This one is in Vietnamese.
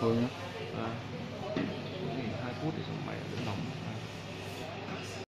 thôi nhé à, 2 phút để cho máy nóng